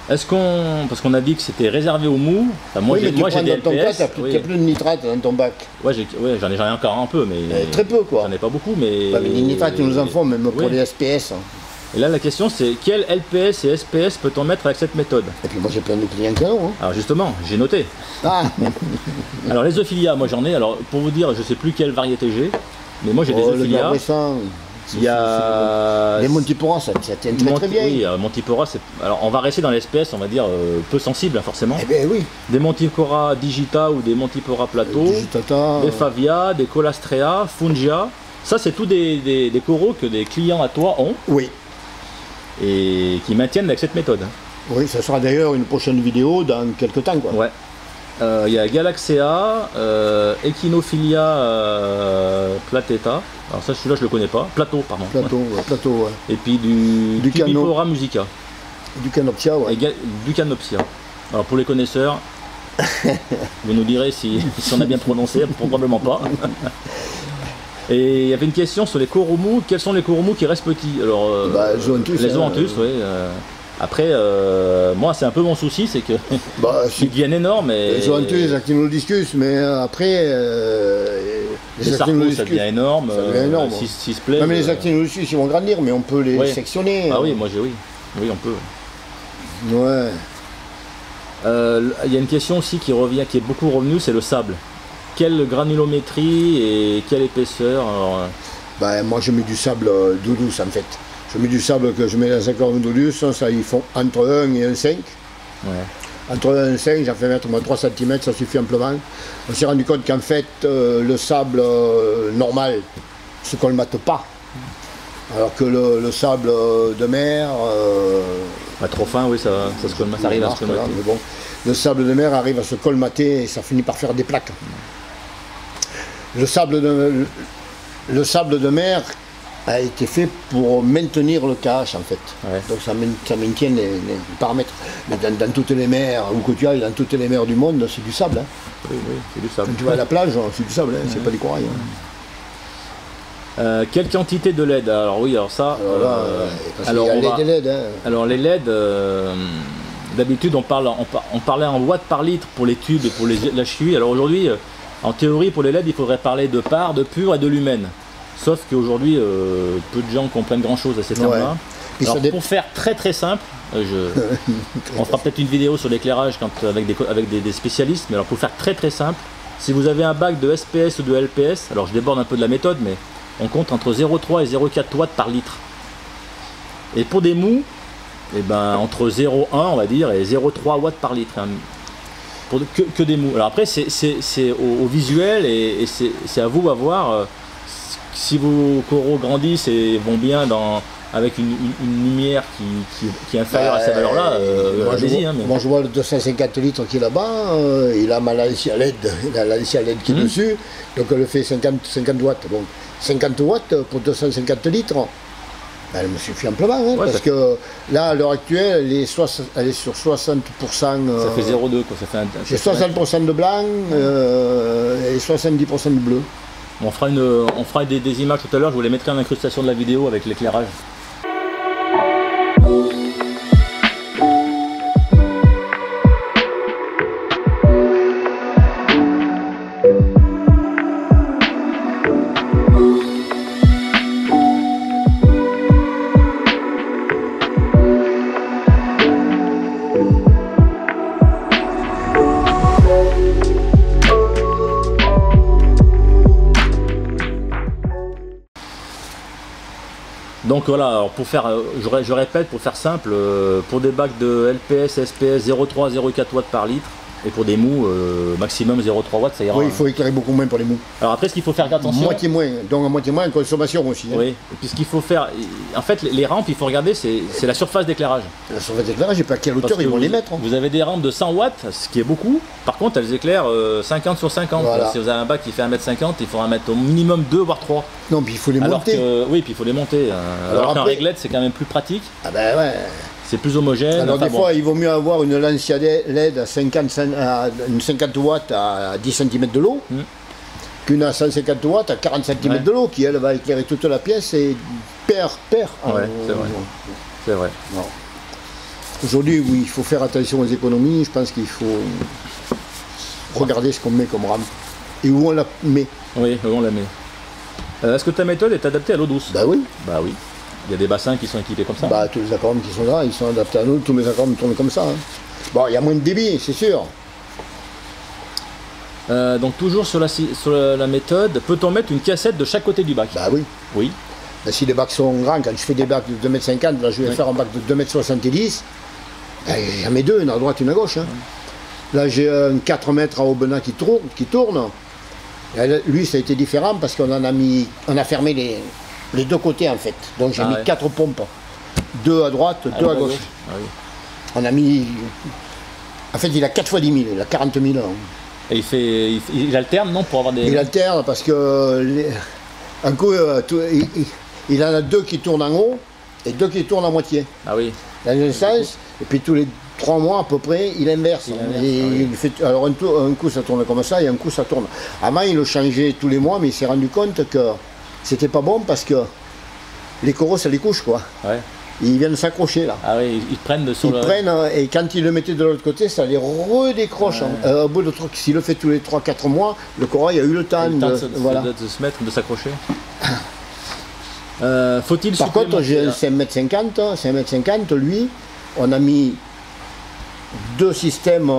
Speaker 1: Est-ce qu'on, parce qu'on a dit que c'était réservé aux mous. Enfin, moi,
Speaker 2: oui,
Speaker 1: j'ai,
Speaker 2: mais tu
Speaker 1: moi, j'ai
Speaker 2: prends
Speaker 1: des
Speaker 2: dans ton
Speaker 1: LPS.
Speaker 2: plus,
Speaker 1: oui.
Speaker 2: plus de nitrate dans ton bac.
Speaker 1: Ouais, j'ai- ouais, j'en ai, j'en ai encore un peu, mais
Speaker 2: Euh, très peu, quoi.
Speaker 1: J'en ai pas beaucoup, mais.
Speaker 2: Ouais, mais les nitrates, ils nous en font, même pour
Speaker 1: Oui.
Speaker 2: les SPS. hein.
Speaker 1: Et là, la question, c'est quel LPS et SPS peut-on mettre avec cette méthode?
Speaker 2: Et puis moi, j'ai plein de clients qui en ont. hein.
Speaker 1: Alors justement, j'ai noté.
Speaker 2: Ah,
Speaker 1: Alors les Euphilia, moi j'en ai. Alors pour vous dire, je sais plus quelle variété j'ai, mais moi j'ai
Speaker 2: oh,
Speaker 1: des.
Speaker 2: Gabressant,
Speaker 1: Il y a
Speaker 2: Les Montipora, ça, ça tient très
Speaker 1: Monti-
Speaker 2: très bien.
Speaker 1: Oui, euh, Montipora, c'est. Alors, on va rester dans l'espèce, on va dire euh, peu sensible, hein, forcément.
Speaker 2: Eh bien oui,
Speaker 1: Des Montipora digita ou des Montipora plateau,
Speaker 2: Digitata,
Speaker 1: des
Speaker 2: euh,
Speaker 1: Favia, des Colastrea, Fungia. Ça, c'est tous des, des, des coraux que des clients à toi ont
Speaker 2: oui.
Speaker 1: et qui maintiennent avec cette méthode.
Speaker 2: Oui, ça sera d'ailleurs une prochaine vidéo dans quelques temps. Quoi.
Speaker 1: Ouais. Euh, Il y a Galaxea, euh, Echinophilia euh, plateta. Alors ça, celui-là, je le connais pas. Plateau, pardon.
Speaker 2: Plateau, ouais, plateau, ouais.
Speaker 1: Et puis du,
Speaker 2: Du cano.
Speaker 1: Musica.
Speaker 2: Du canoptia, ouais.
Speaker 1: et ga- du Canopsia. Alors pour les connaisseurs, vous nous direz si, si on a bien prononcé, probablement pas. Et il y avait une question sur les coraux mous. Quels sont les coraux mous qui restent petits? Alors,
Speaker 2: Bah,
Speaker 1: les
Speaker 2: hein,
Speaker 1: zoanthus, oui. Après, euh, moi, c'est un peu mon souci, c'est que
Speaker 2: Bah,
Speaker 1: ils deviennent énormes. Et...
Speaker 2: les Zoanthus, Actinodiscus, mais euh, après, euh, Les
Speaker 1: Les ça devient énorme.
Speaker 2: Ça devient énorme.
Speaker 1: Se plaît.
Speaker 2: Non mais les actinolus ils vont grandir, mais on peut les sectionner.
Speaker 1: Ah oui, moi j'ai oui. Oui, on peut.
Speaker 2: Ouais.
Speaker 1: Il y a une question aussi qui revient, qui est beaucoup revenue, c'est le sable. Quelle granulométrie et quelle épaisseur alors,
Speaker 2: Ben, moi je mets du sable doudou en fait. Je mets du sable que je mets dans un corps doudou, ça, ça ils font entre 1 et 1,5.
Speaker 1: ouais.
Speaker 2: Entre 1 et 1,5, j'en fais mettre moi 3 cm, ça suffit amplement. On s'est rendu compte qu'en fait euh, le sable euh, normal se colmate pas. Alors que le, le sable euh, de mer, euh,
Speaker 1: Pas trop fin, oui, ça, ça, se colmate, ça arrive à se
Speaker 2: là,
Speaker 1: colmater.
Speaker 2: mais bon, le sable de mer arrive à se colmater et ça finit par faire des plaques. Le sable de, le sable de mer a été fait pour maintenir le KH en fait.
Speaker 1: Ouais.
Speaker 2: Donc ça, main- ça maintient les, les paramètres. Mais dans, dans toutes les mers, où que tu ailles, dans toutes les mers du monde, c'est du sable. hein.
Speaker 1: Oui, oui, c'est du sable.
Speaker 2: Quand tu vas à la plage, c'est du sable, hein, c'est pas du corail. hein.
Speaker 1: Euh, quelle quantité de LED? Alors oui, alors ça.
Speaker 2: Alors là,
Speaker 1: euh,
Speaker 2: parce
Speaker 1: alors, on
Speaker 2: LED
Speaker 1: va-
Speaker 2: et LED. hein.
Speaker 1: alors les LED, euh, d'habitude on, parle, on, par- on parlait en watts par litre pour les tubes et pour les, la. Alors aujourd'hui, euh, en théorie pour les LED, il faudrait parler de part, de pur et de lumen. Sauf qu'aujourd'hui, euh, peu de gens comprennent grand chose à ces termes-là.
Speaker 2: Ouais.
Speaker 1: Alors
Speaker 2: dé-
Speaker 1: pour faire très très simple, euh, je, on fera peut-être une vidéo sur l'éclairage avec, des, avec des, des spécialistes, mais alors pour faire très très simple, si vous avez un bac de SPS ou de LPS, alors je déborde un peu de la méthode, mais on compte entre 0,3 et 0,4 watts par litre. Et pour des mous, eh ben, entre 0,1 on va dire et 0,3 watts par litre. hein. Pour que, que des mous. Alors après c'est, au, au visuel et, c'est à vous à voir euh, si vos coraux grandissent et vont bien dans, avec une, une- une lumière qui, qui- qui est inférieure à cette valeur-là, euh,
Speaker 2: moi, je
Speaker 1: allez-y.
Speaker 2: vois,
Speaker 1: hein, mais-
Speaker 2: moi, je vois le 250 litres qui est là-bas, euh, il a ma à LED, il a la à LED qui est
Speaker 1: Mhm.
Speaker 2: dessus, donc elle fait 50, 50 watts. Donc 50 watts pour 250 litres, ben, elle me suffit amplement, hein,
Speaker 1: Ouais,
Speaker 2: parce
Speaker 1: ça-
Speaker 2: que là, à l'heure actuelle, elle est, soix- elle est sur 60%.
Speaker 1: ça
Speaker 2: euh,
Speaker 1: fait 0,2 quoi. Ça fait un,
Speaker 2: J'ai
Speaker 1: ça fait un-
Speaker 2: 60% de blanc euh, et 70% de bleu.
Speaker 1: On fera, des, des images tout à l'heure, je vous les mettrai en incrustation de la vidéo avec l'éclairage. Donc voilà, alors pour faire, euh, je, ré- je répète, pour faire simple, euh, pour des bacs de LPS, SPS 0,3, 0,4 watts par litre, et pour des mous, euh, maximum 0,3 watts, ça ira.
Speaker 2: Oui, il faut éclairer beaucoup moins pour les mous.
Speaker 1: Alors après, ce qu'il faut faire attention,
Speaker 2: Moitié moins, donc à moitié moins en consommation aussi. hein.
Speaker 1: oui, et puis ce qu'il faut faire, en fait, les- rampes, il faut regarder, c'est la surface d'éclairage.
Speaker 2: La surface d'éclairage, et pas à quelle hauteur ils vont
Speaker 1: vous,
Speaker 2: les mettre. hein.
Speaker 1: vous avez des rampes de 100 watts, ce qui est beaucoup. Par contre, elles éclairent euh, 50 sur 50.
Speaker 2: Voilà.
Speaker 1: Si vous avez un bac qui fait 1m50, il faudra mettre au minimum 2 voire 3.
Speaker 2: Non, puis il faut les
Speaker 1: Alors
Speaker 2: monter.
Speaker 1: que, oui, puis il faut les monter. hein.
Speaker 2: Alors
Speaker 1: Alors, qu'un réglette, c'est quand même plus pratique,
Speaker 2: Ah ben ouais.
Speaker 1: C'est plus homogène.
Speaker 2: Alors
Speaker 1: enfin
Speaker 2: des
Speaker 1: bon.
Speaker 2: fois, il vaut mieux avoir une lance à LED à 50, cent- à une 50 watts à 10 cm de l'eau
Speaker 1: Mm.
Speaker 2: qu'une à 150 watts à 40 cm
Speaker 1: Ouais.
Speaker 2: de l'eau qui, elle, va éclairer toute la pièce et perd, perd.
Speaker 1: Ouais,
Speaker 2: Euh,
Speaker 1: c'est vrai. C'est vrai.
Speaker 2: Aujourd'hui, oui, il faut faire attention aux économies. Je pense qu'il faut regarder ce qu'on met comme rampe et où on la met.
Speaker 1: Oui, on la met. Euh, Est-ce que ta méthode est adaptée à l'eau douce?
Speaker 2: Bah oui,
Speaker 1: Bah oui. Il y a des bassins qui sont équipés comme ça.
Speaker 2: bah, tous les accords qui sont là, ils sont adaptés à nous. Tous mes accords tournent comme ça. hein. Bon, il y a moins de débit, c'est sûr.
Speaker 1: Euh, donc toujours sur la, si- sur la, la méthode, peut-on mettre une cassette de chaque côté du bac?
Speaker 2: Bah oui.
Speaker 1: Oui.
Speaker 2: Ben, si les bacs sont grands, quand je fais des bacs de 2m50, là je vais
Speaker 1: Oui.
Speaker 2: faire un bac de 2m70, ben, j'en mets deux, une à droite, une à gauche. hein. Là j'ai un 4 mètres à Aubenas qui tourne. Qui tourne. Et là, lui ça a été différent parce qu'on en a mis. On a fermé les, les deux côtés en fait. Donc j'ai
Speaker 1: Ah
Speaker 2: mis
Speaker 1: ouais.
Speaker 2: quatre pompes. Deux à droite, deux à gauche.
Speaker 1: Ah oui.
Speaker 2: On a mis. En fait il a 4 fois 10 000, il a 40 000 ans.
Speaker 1: Et il, fait, il, alterne, non Pour avoir des.
Speaker 2: Il alterne parce que les- un coup euh, tout- il, en a deux qui tournent en haut et deux qui tournent à moitié.
Speaker 1: Ah oui.
Speaker 2: dans le sens, et puis tous les trois mois à peu près, il inverse.
Speaker 1: Il inverse,
Speaker 2: Et
Speaker 1: ah oui.
Speaker 2: il fait, alors un, tour- un coup ça tourne comme ça et un coup ça tourne. Avant il le changeait tous les mois, mais il s'est rendu compte que c'était pas bon parce que les coraux ça les couche quoi.
Speaker 1: Ouais.
Speaker 2: ils viennent s'accrocher là.
Speaker 1: Ah oui, ils prennent de sur
Speaker 2: Ils
Speaker 1: le...
Speaker 2: prennent euh, et quand ils le mettaient de l'autre côté, ça les redécroche.
Speaker 1: Ouais.
Speaker 2: Euh, au bout de trois- s'il le fait tous les 3-4 mois, le corail a eu le temps
Speaker 1: le temps
Speaker 2: de. voilà.
Speaker 1: de- de se mettre, de s'accrocher. Euh, Faut-il
Speaker 2: Par contre, j'ai un
Speaker 1: supplémenter-
Speaker 2: 5m50, 5m50, lui, on a mis deux systèmes,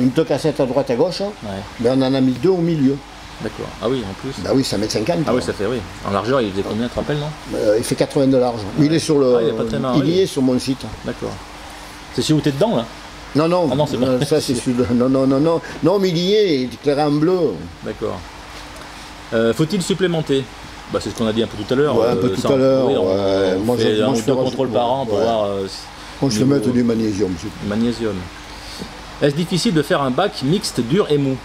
Speaker 2: une deux cassettes à droite à gauche,
Speaker 1: Ouais,
Speaker 2: mais on en a mis deux au milieu.
Speaker 1: D'accord. Ah oui, en plus.
Speaker 2: Bah oui, 5m50.
Speaker 1: Ah oui, ça fait oui. En largeur, il faisait combien, tu te rappelles, non
Speaker 2: Euh, il fait 80 de large. Mais il est sur le.
Speaker 1: Ah, il est pas très marrant,
Speaker 2: il y est sur mon site.
Speaker 1: D'accord. C'est celui où t'es dedans, là
Speaker 2: Non, non,
Speaker 1: Ah non, c'est pas-
Speaker 2: euh, ça c'est celui Non, non, non, non. Non, mais il y est, il est éclairé en bleu.
Speaker 1: D'accord. Euh, Faut-il supplémenter? Bah, C'est ce qu'on a dit un peu tout à l'heure.
Speaker 2: Ouais, un peu
Speaker 1: euh,
Speaker 2: tout à l'heure,
Speaker 1: oui, on,
Speaker 2: ouais.
Speaker 1: on
Speaker 2: Moi, je- moi,
Speaker 1: un
Speaker 2: je rajouter-
Speaker 1: par an pour voir
Speaker 2: vais
Speaker 1: Niveau-
Speaker 2: mettre du magnésium. c'est
Speaker 1: magnésium. Est-ce difficile de faire un bac mixte dur et mou?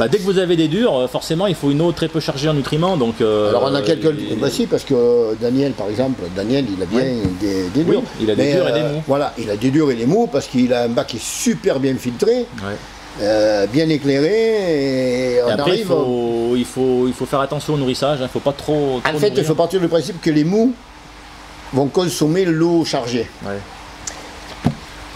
Speaker 1: Bah, Dès que vous avez des durs, euh, forcément, il faut une eau très peu chargée en nutriments. Donc, euh,
Speaker 2: Alors on a quelques.
Speaker 1: il-
Speaker 2: Bah si, parce que Daniel, par exemple, Daniel, il a bien des, des
Speaker 1: Oui,
Speaker 2: durs.
Speaker 1: il a des
Speaker 2: Mais,
Speaker 1: durs et des
Speaker 2: euh,
Speaker 1: mous.
Speaker 2: Voilà, il a des durs et des mous parce qu'il a un bac qui est super bien filtré,
Speaker 1: Ouais.
Speaker 2: euh, bien éclairé, et on
Speaker 1: Et après, il faut, il, faut, il faut faire attention au nourrissage. Il ne faut pas trop. trop
Speaker 2: En fait, il faut partir du principe que les mous vont consommer l'eau chargée.
Speaker 1: Ouais.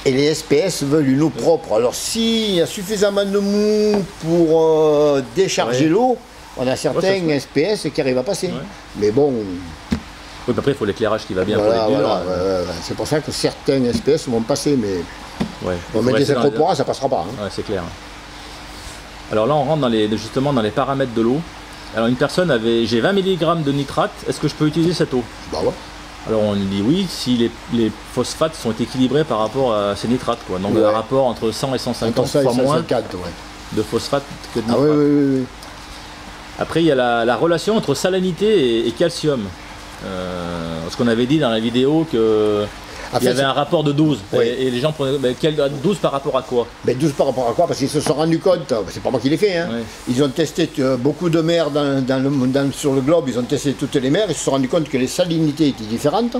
Speaker 2: Et les SPS veulent une eau propre. Alors s'il y a suffisamment de mou pour euh, décharger
Speaker 1: Ouais.
Speaker 2: l'eau, on a certains
Speaker 1: Ouais,
Speaker 2: SPS qui arrivent à passer.
Speaker 1: Ouais.
Speaker 2: Mais bon,
Speaker 1: Oui, mais après, il faut l'éclairage qui va bien
Speaker 2: voilà,
Speaker 1: pour les
Speaker 2: ouais. c'est pour ça que certains SPS vont passer, mais
Speaker 1: Ouais.
Speaker 2: on met des
Speaker 1: dans les-
Speaker 2: ça passera pas. hein.
Speaker 1: Ouais, c'est clair. Alors là, on rentre dans les, justement dans les paramètres de l'eau. Alors une personne avait, j'ai 20 mg de nitrate, est-ce que je peux utiliser cette eau?
Speaker 2: Bah ouais.
Speaker 1: Alors on dit oui, si les, les phosphates sont équilibrés par rapport à ces nitrates. Quoi. Donc
Speaker 2: Ouais.
Speaker 1: un rapport entre 100 et 150
Speaker 2: Entre ça et
Speaker 1: fois moins
Speaker 2: 150, ouais.
Speaker 1: de phosphate que de
Speaker 2: Ah
Speaker 1: nitrate.
Speaker 2: oui, oui, oui, oui.
Speaker 1: Après, il y a la, la relation entre salinité et, et calcium. Euh, ce qu'on avait dit dans la vidéo que
Speaker 2: En
Speaker 1: il y avait un rapport de 12.
Speaker 2: Oui.
Speaker 1: Et, et les gens prenaient ben, quel- 12 par rapport à quoi?
Speaker 2: Mais 12 par rapport à quoi? Parce qu'ils se sont rendus compte, c'est pas moi qui l'ai fait, hein. Ils ont testé euh, beaucoup de mers dans, dans le- dans- sur le globe, ils ont testé toutes les mers, ils se sont rendus compte que les salinités étaient différentes,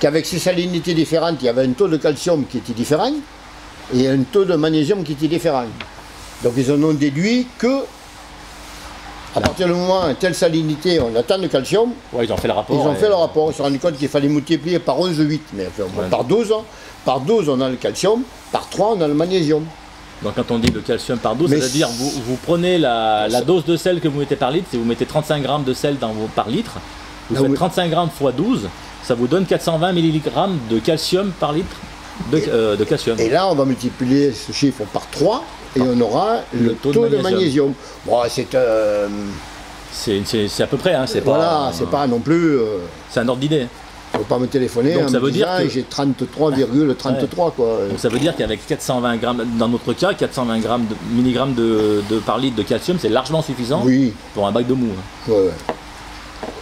Speaker 2: qu'avec ces salinités différentes, il y avait un taux de calcium qui était différent et un taux de magnésium qui était différent. Donc ils en ont déduit que à partir du moment où telle salinité, on a tant de calcium,
Speaker 1: Ouais, ils ont fait le rapport.
Speaker 2: ils ont fait le rapport, ils se sont rendus compte qu'il fallait multiplier par 11,8, mais enfin,
Speaker 1: Ouais.
Speaker 2: par 12, par 12 on a le calcium, par 3 on a le magnésium.
Speaker 1: Donc quand on dit le calcium par 12,
Speaker 2: Mais
Speaker 1: c'est-à-dire vous, vous prenez la, dose de sel que vous mettez par litre, si vous mettez 35 grammes de sel dans vos, par litre, vous
Speaker 2: Là,
Speaker 1: faites
Speaker 2: oui.
Speaker 1: 35 grammes x 12, ça vous donne 420 mg de calcium par litre de, euh, de calcium.
Speaker 2: Et là, on va multiplier ce chiffre par 3 et on aura le, taux, de magnésium. Bon, c'est euh,
Speaker 1: C'est à peu près, hein, c'est pas,
Speaker 2: voilà, c'est pas non plus. euh,
Speaker 1: c'est un ordre d'idée.
Speaker 2: faut pas me téléphoner
Speaker 1: Donc ça
Speaker 2: me
Speaker 1: veut dire que-
Speaker 2: j'ai 33,33 quoi.
Speaker 1: Donc ça veut dire qu'avec 420 grammes, dans notre cas, 420 grammes de, milligrammes de, de par litre de calcium, c'est largement suffisant
Speaker 2: Oui,
Speaker 1: pour un bac de mou. hein.
Speaker 2: ouais, ouais.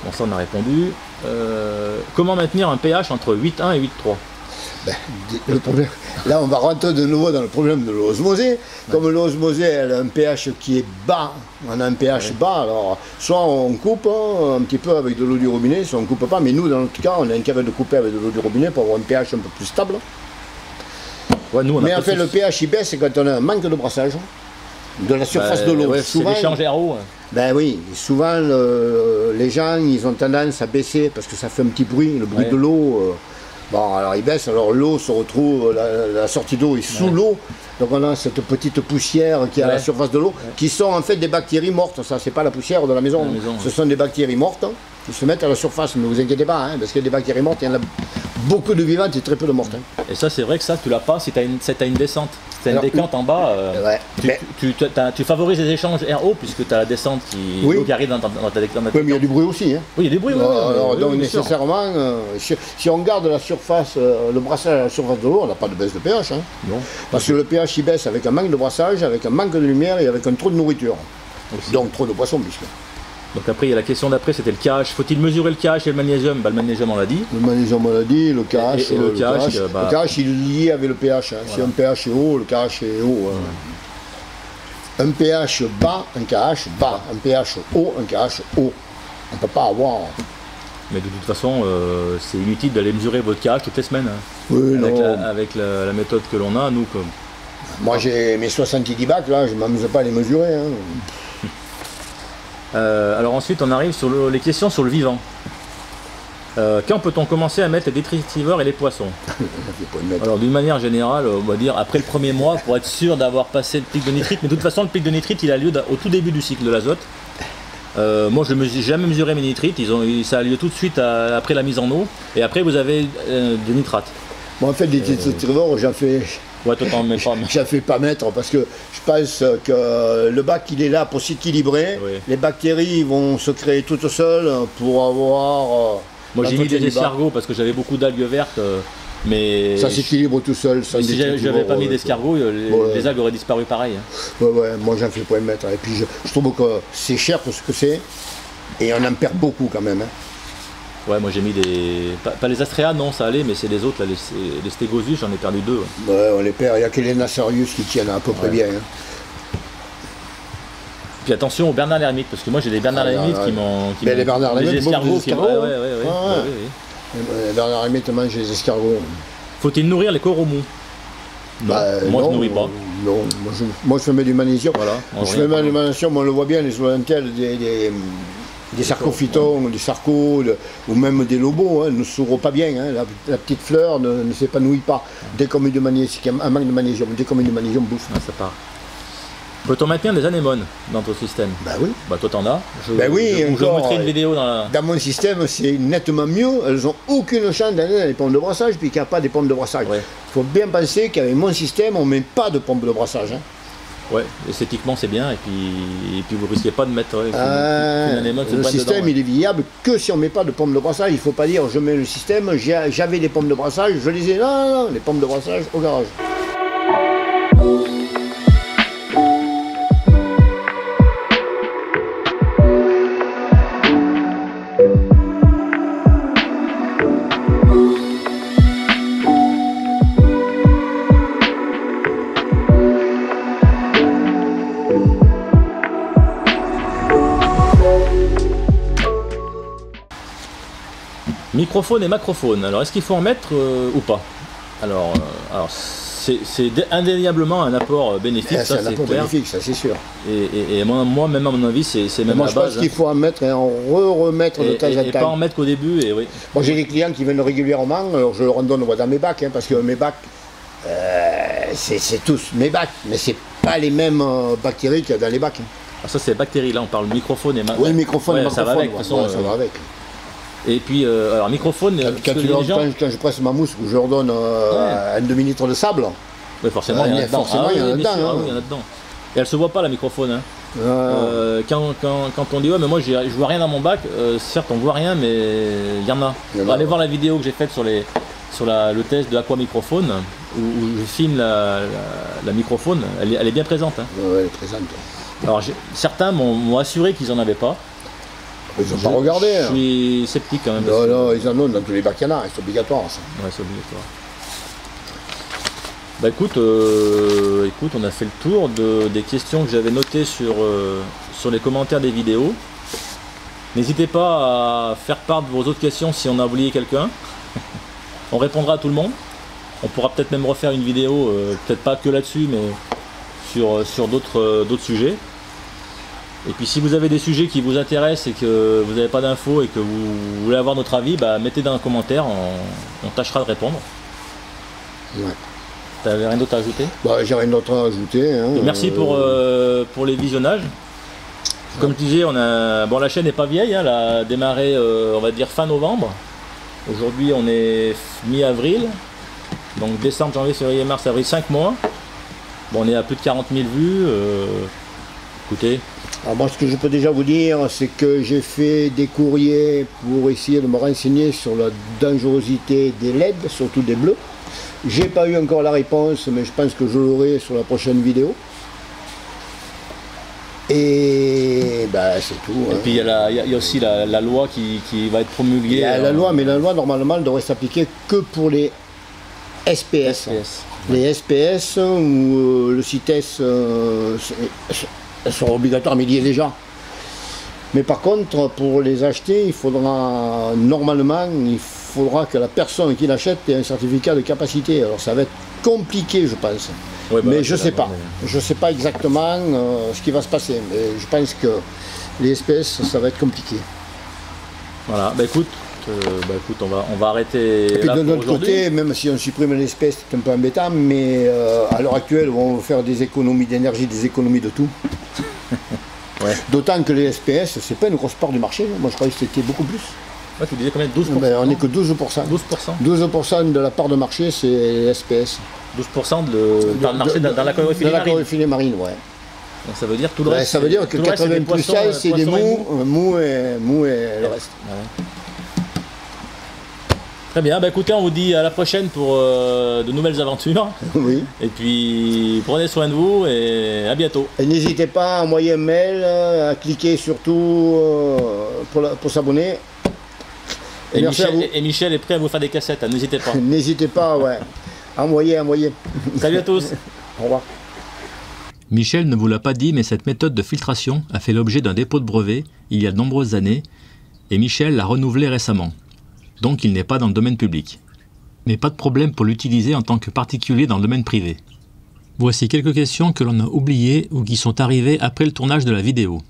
Speaker 1: Bon, ça on a répondu. Euh, comment maintenir un pH entre 8,1 et 8,3
Speaker 2: Ben, le problème, là, on va rentrer de nouveau dans le problème de l'osmosée. Comme l'osmosée, elle a un pH qui est bas, on a un pH bas, alors soit on coupe hein, un petit peu avec de l'eau du robinet, soit on coupe pas, mais nous, dans notre cas, on est incapable de couper avec de l'eau du robinet pour avoir un pH un peu plus stable.
Speaker 1: Ouais, nous on a
Speaker 2: Mais en fait, le pH il baisse quand on a un manque de brassage de la surface
Speaker 1: Bah,
Speaker 2: de l'eau.
Speaker 1: ouais,
Speaker 2: souvent,
Speaker 1: l'échange RO. hein.
Speaker 2: ben oui, souvent le- les gens ils ont tendance à baisser parce que ça fait un petit bruit, le bruit de l'eau. euh, bon, alors ils baissent, alors l'eau se retrouve, la, la sortie d'eau est sous
Speaker 1: Ouais.
Speaker 2: l'eau, donc on a cette petite poussière qui est à la surface de l'eau, qui sont en fait des bactéries mortes. Ça, c'est pas la poussière de la maison,
Speaker 1: La maison,
Speaker 2: ce sont des bactéries mortes se mettent à la surface. Ne vous inquiétez pas, hein, parce qu'il y a des bactéries mortes, il y en a beaucoup de vivantes et très peu de mortes. hein.
Speaker 1: Et ça, c'est vrai que ça, tu l'as pas si tu as, une descente. Si tu as une décante en bas, euh,
Speaker 2: Ouais.
Speaker 1: tu,
Speaker 2: Mais-
Speaker 1: tu, tu- t'as- tu favorises les échanges RO puisque tu as la descente qui,
Speaker 2: Oui.
Speaker 1: arrive dans ta, dans ta, ta-
Speaker 2: Oui, mais il y a du bruit aussi. Hein.
Speaker 1: Oui, il y a
Speaker 2: Alors,
Speaker 1: ouais,
Speaker 2: alors,
Speaker 1: ouais,
Speaker 2: donc nécessairement, euh, si, si on garde la surface, euh, le brassage à la surface de l'eau, on n'a pas de baisse de pH. hein.
Speaker 1: Non.
Speaker 2: Parce que le pH il baisse avec un manque de brassage, avec un manque de lumière et avec un trop de nourriture.
Speaker 1: Aussi.
Speaker 2: Donc trop de poissons puisque.
Speaker 1: Donc après, il y a la question d'après, c'était le KH. Faut-il mesurer le KH et le magnésium? Bah, Le magnésium, on l'a dit.
Speaker 2: Le magnésium on l'a dit, le KH,
Speaker 1: Et- et le
Speaker 2: euh,
Speaker 1: KH, euh, bah-
Speaker 2: le KH, il est lié avec le pH. hein. Si un pH est haut, le KH est haut. hein. Un pH bas, un KH bas. Un pH haut, un KH haut. On ne peut pas avoir.
Speaker 1: Mais de toute façon, euh, c'est inutile d'aller mesurer votre KH toutes les semaines. hein.
Speaker 2: Oui,
Speaker 1: Avec,
Speaker 2: non.
Speaker 1: la, avec la- la méthode que l'on a, nous, comme,
Speaker 2: Moi j'ai mes 70 bacs là, je ne m'amuse pas à les mesurer.
Speaker 1: Euh, alors ensuite, on arrive sur le- les questions sur le vivant. Euh, quand peut-on commencer à mettre les détritivores et les poissons Alors d'une manière générale, on va dire après le premier mois pour être sûr d'avoir passé le pic de nitrite. Mais de toute façon, le pic de nitrite, il a lieu au tout début du cycle de l'azote. Euh, moi, je n'ai jamais mesuré mes nitrites. Ils ont, ça a lieu tout de suite après la mise en eau. Et après, vous avez des nitrates.
Speaker 2: Moi, en fait, des détritivores, j'en fais.
Speaker 1: Ouais, toi, t'en mets pas.
Speaker 2: J'en fais pas mettre parce que je pense que le bac, il est là pour s'équilibrer. Les bactéries vont se créer toutes seules pour avoir.
Speaker 1: Moi, j'ai mis des escargots parce que j'avais beaucoup d'algues vertes. Mais
Speaker 2: ça s'équilibre tout seul.
Speaker 1: si j'avais pas mis d'escargot, les, algues auraient disparu pareil.
Speaker 2: Hein. Ouais, ouais, moi j'en fais pas mettre. Et puis je, trouve que c'est cher pour ce que c'est. Et on en perd beaucoup quand même. Hein.
Speaker 1: Ouais, moi j'ai mis des. Pas, les Astrea, non, ça allait, mais c'est les autres, là, les, les Stegosius, j'en ai perdu deux.
Speaker 2: Ouais, on les perd. Il n'y a que les Nassarius qui tiennent à peu près bien. Hein.
Speaker 1: Puis attention aux Bernard Lermite, parce que moi j'ai des Bernard ah, qui m'ont.
Speaker 2: les Bernard Lermite,
Speaker 1: escargots.
Speaker 2: Qui... Ouais, ouais, ouais, Bernard Lermite mange les escargots.
Speaker 1: Faut-il nourrir les coromons
Speaker 2: bah,
Speaker 1: moi je ne nourris pas.
Speaker 2: Non, moi je, moi je mets du magnésium. Voilà, je fais du magnésium, on le voit bien, les des, des, des sarcophytons, des sarcos, ou même des lobos, hein, ne s'ouvrent pas bien. Hein. La, petite fleur ne, s'épanouit pas. Dès qu'on met du magnésium, un manque de magnésium, dès qu'on met du magnésium, bouffe.
Speaker 1: Ah, ça part. Peut-on maintenir des anémones dans ton système?
Speaker 2: Bah oui.
Speaker 1: Bah toi t'en as.
Speaker 2: Je, bah oui,
Speaker 1: je, encore, mettrai une vidéo dans la...
Speaker 2: Dans mon système, c'est nettement mieux. Elles n'ont aucune chance d'aller dans les pompes de brassage, puis qu'il n'y a pas des pompes de brassage. Il faut bien penser qu'avec mon système, on ne met pas de pompes de brassage. Hein.
Speaker 1: Ouais, esthétiquement c'est bien, et puis, et puis vous risquez pas de mettre une,
Speaker 2: euh, anémone Le système il est viable que si on ne met pas de pompes de brassage. Il ne faut pas dire je mets le système, j'avais des pompes de brassage, je les ai. Non, non, non, les pompes de brassage au garage.
Speaker 1: Microphone et macrophone. Alors, est-ce qu'il faut en mettre euh, ou pas? Alors, euh, alors c'est indéniablement un apport euh, bénéfique,
Speaker 2: ça c'est clair. bénéfique, ça c'est sûr.
Speaker 1: Et, moi, même à mon avis, c'est même moi,
Speaker 2: la base. Moi, je pense qu'il hein. faut en mettre et en re-remettre de temps en temps.
Speaker 1: Et pas en mettre qu'au début, et oui.
Speaker 2: Moi, j'ai des clients qui viennent régulièrement, alors je leur en donne dans mes bacs, hein, parce que mes bacs, c'est tous mes bacs, mais c'est pas les mêmes bactéries qu'il y a dans les bacs. Hein.
Speaker 1: Ah, ça, c'est bactéries, là, on parle microphone et
Speaker 2: macrophone. Oui, microphone et macrophone. Ça va avec,
Speaker 1: ça va avec. Et puis, euh, alors microphone.
Speaker 2: Quand, quand, je presse ma mousse, je leur donne euh, un demi-litre de sable.
Speaker 1: Oui, forcément, il y en a dedans.
Speaker 2: Forcément, il y en a dedans.
Speaker 1: Ah en. Et elle se voit pas la microphone. Hein. Euh, quand, quand, quand, on dit ouais mais moi je vois rien dans mon bac, certes on voit rien mais il y en a. Aller voir la vidéo que j'ai faite sur, les, sur la, le test de Aqua Microphone où, je filme la, la, microphone, elle, elle, est bien présente. Hein.
Speaker 2: Ouais, elle est présente.
Speaker 1: Alors certains m'ont assuré qu'ils n'en avaient pas.
Speaker 2: Ils n'ont pas regardé.
Speaker 1: Je hein. suis sceptique quand même.
Speaker 2: Non, non, ils en ont dans tous les bacs c'est obligatoire ça.
Speaker 1: Ouais, c'est obligatoire. Bah écoute, euh, écoute, on a fait le tour de, des questions que j'avais notées sur, euh, sur les commentaires des vidéos. N'hésitez pas à faire part de vos autres questions si on a oublié quelqu'un. on répondra à tout le monde. On pourra peut-être même refaire une vidéo, euh, peut-être pas que là-dessus, mais sur, sur d'autres sujets. Et puis si vous avez des sujets qui vous intéressent et que vous n'avez pas d'infos et que vous voulez avoir notre avis, bah, mettez dans un commentaire, on, tâchera de répondre.
Speaker 2: Ouais.
Speaker 1: T'avais rien d'autre à ajouter?
Speaker 2: Bah, J'ai rien d'autre à ajouter. Hein.
Speaker 1: merci pour, euh, pour les visionnages. Comme tu disais, on a... bon, la chaîne n'est pas vieille, hein, elle a démarré euh, on va dire fin novembre. Aujourd'hui on est mi-avril. Donc décembre, janvier, février, mars, avril, 5 mois. Bon, on est à plus de 40 000 vues. Euh, écoutez,
Speaker 2: alors moi, ce que je peux déjà vous dire, c'est que j'ai fait des courriers pour essayer de me renseigner sur la dangerosité des LED, surtout des bleus. J'ai pas eu encore la réponse, mais je pense que je l'aurai sur la prochaine vidéo. Et ben, c'est tout.
Speaker 1: Et hein. puis il y, a aussi la, loi qui, va être promulguée. Il y
Speaker 2: a la loi, mais la loi normalement elle devrait s'appliquer que pour les SPS. Les SPS ou euh, le CITES euh, elles seront obligatoires, mais il y est déjà. Mais par contre, pour les acheter, il faudra, normalement, il faudra que la personne qui l'achète ait un certificat de capacité. Alors ça va être compliqué, je pense. Bah, mais je ne sais pas. Je ne sais pas exactement euh, ce qui va se passer. Mais je pense que les espèces, ça va être compliqué.
Speaker 1: Voilà, bah écoute, euh, bah, écoute, on va, on va arrêter.
Speaker 2: Et puis
Speaker 1: là
Speaker 2: de notre côté, même si on supprime l'espèce, c'est un peu embêtant, mais euh, à l'heure actuelle, on va faire des économies d'énergie, des économies de tout.
Speaker 1: Ouais.
Speaker 2: D'autant que les SPS, c'est pas une grosse part du marché. Moi, je croyais que c'était beaucoup plus.
Speaker 1: Ouais, tu disais combien? 12%
Speaker 2: Ben, on n'est que 12%.
Speaker 1: 12%.
Speaker 2: 12% de la part de marché, c'est SPS.
Speaker 1: 12% de, dans le marché, dans, dans la
Speaker 2: De
Speaker 1: chlorophylle
Speaker 2: la
Speaker 1: marine.
Speaker 2: marine, ouais.
Speaker 1: Donc ça veut dire tout le
Speaker 2: Ouais,
Speaker 1: reste.
Speaker 2: ça veut dire que
Speaker 1: tout le reste, c'est des
Speaker 2: 80 plus
Speaker 1: euh,
Speaker 2: c'est des
Speaker 1: et
Speaker 2: mous, euh, mous et, mous et le reste.
Speaker 1: Ouais. Très bien, bah écoutez, on vous dit à la prochaine pour euh, de nouvelles aventures.
Speaker 2: oui.
Speaker 1: Et puis prenez soin de vous et à bientôt.
Speaker 2: Et n'hésitez pas à envoyer un mail, euh, à cliquer surtout euh, pour, pour s'abonner. Et
Speaker 1: Michel, et Michel est prêt à vous faire des cassettes, hein, n'hésitez pas.
Speaker 2: N'hésitez pas, ouais. Envoyez, envoyez.
Speaker 1: Salut à tous
Speaker 2: Au revoir.
Speaker 1: Michel ne vous l'a pas dit, mais cette méthode de filtration a fait l'objet d'un dépôt de brevet il y a de nombreuses années, et Michel l'a renouvelé récemment. Donc il n'est pas dans le domaine public. Mais pas de problème pour l'utiliser en tant que particulier dans le domaine privé. Voici quelques questions que l'on a oubliées ou qui sont arrivées après le tournage de la vidéo.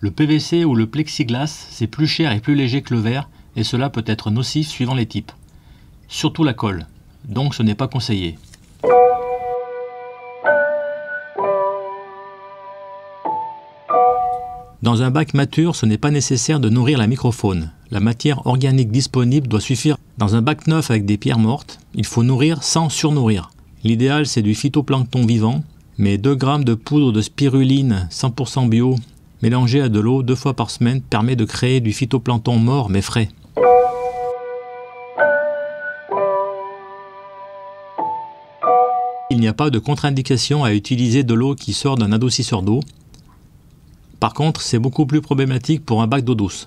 Speaker 1: Le PVC ou le plexiglas, c'est plus cher et plus léger que le verre, et cela peut être nocif suivant les types. Surtout la colle, donc ce n'est pas conseillé. Dans un bac mature, ce n'est pas nécessaire de nourrir la microfaune. La matière organique disponible doit suffire. Dans un bac neuf avec des pierres mortes, il faut nourrir sans surnourrir. L'idéal, c'est du phytoplancton vivant, mais 2 grammes de poudre de spiruline 100% bio mélangée à de l'eau deux fois par semaine permet de créer du phytoplancton mort mais frais. Il n'y a pas de contre-indication à utiliser de l'eau qui sort d'un adoucisseur d'eau. Par contre, c'est beaucoup plus problématique pour un bac d'eau douce.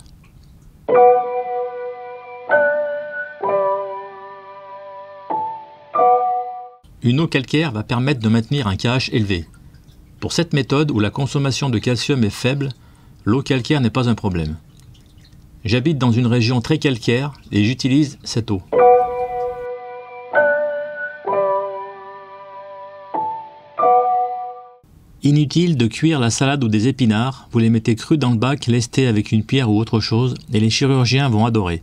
Speaker 1: Une eau calcaire va permettre de maintenir un KH élevé. Pour cette méthode où la consommation de calcium est faible, l'eau calcaire n'est pas un problème. J'habite dans une région très calcaire et j'utilise cette eau. Inutile de cuire la salade ou des épinards, vous les mettez crus dans le bac, lestés avec une pierre ou autre chose, et les chirurgiens vont adorer.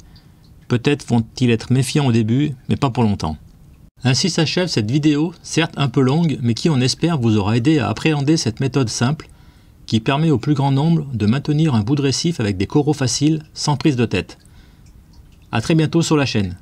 Speaker 1: Peut-être vont-ils être méfiants au début, mais pas pour longtemps. Ainsi s'achève cette vidéo, certes un peu longue, mais qui on espère vous aura aidé à appréhender cette méthode simple, qui permet au plus grand nombre de maintenir un bout de récif avec des coraux faciles, sans prise de tête. A très bientôt sur la chaîne.